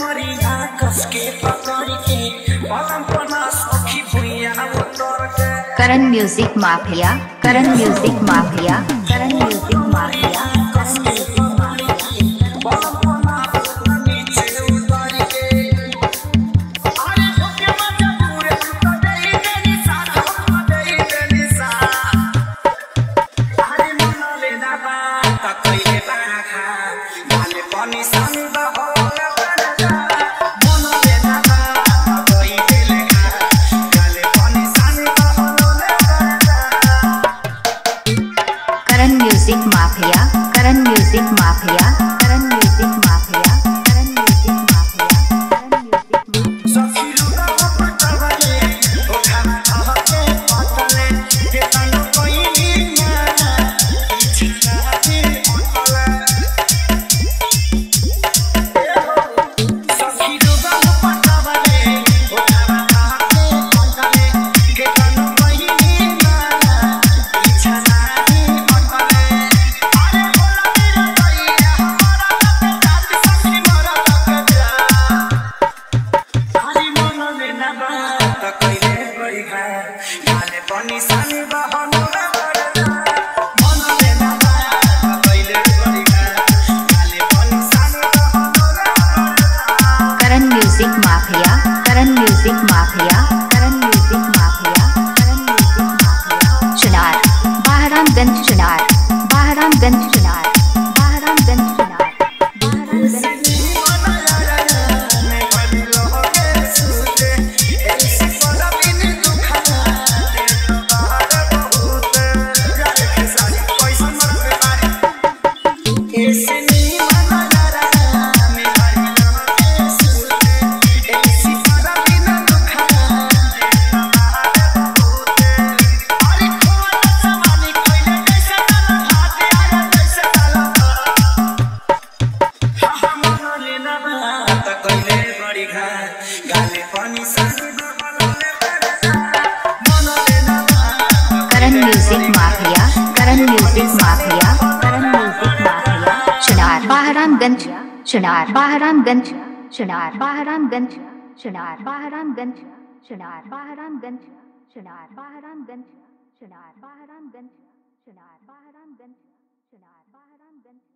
कमरिया कसके पकड़ के पलम पना सखी भुइया के। Karan music mafia Karan music mafia Karan music mafia Karan music music mafia Karan music mafia, Karan music mafia, Karan music mafia, Karan music mafia, Chunar, Bahramganj Chunar, Bahramganj गाले पनि Karan music mafia Karan music mafia Karan music mafia Chunar Bahramganj Chunar Bahramganj Chunar Bahramganj Chunar Bahramganj Chunar Bahramganj Chunar Bahramganj Chunar Bahramganj Chunar Bahramganj Chunar Bahramganj